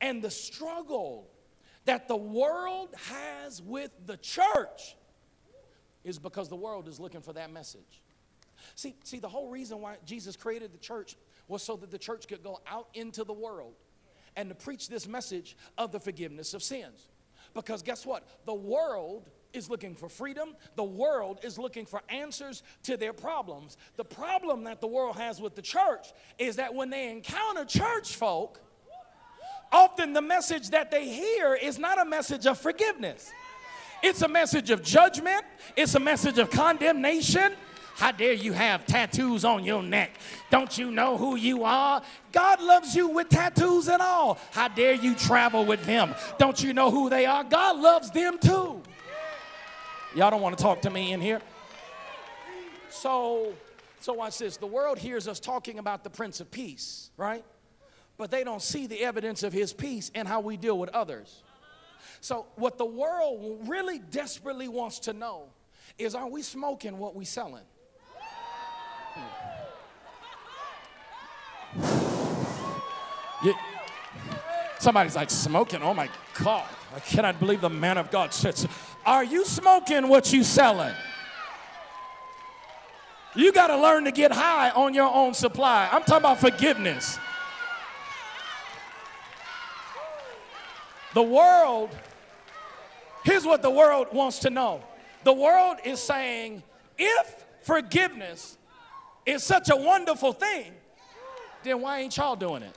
And the struggle that the world has with the church is because the world is looking for that message. See, see, the whole reason why Jesus created the church was so that the church could go out into the world and to preach this message of the forgiveness of sins. Because guess what? The world is looking for freedom. The world is looking for answers to their problems. The problem that the world has with the church is that when they encounter church folk, often the message that they hear is not a message of forgiveness. It's a message of judgment, it's a message of condemnation. How dare you have tattoos on your neck? Don't you know who you are? God loves you with tattoos and all. How dare you travel with them? Don't you know who they are? God loves them too. Y'all don't want to talk to me in here. So, so watch this. The world hears us talking about the Prince of Peace, right? But they don't see the evidence of his peace and how we deal with others. So, what the world really desperately wants to know is are we smoking what we selling? Somebody's like, smoking? Oh my God. I cannot believe the man of God said Are you smoking what you selling? You got to learn to get high on your own supply. I'm talking about forgiveness. The world, here's what the world wants to know. The world is saying, if forgiveness is such a wonderful thing, then why ain't y'all doing it?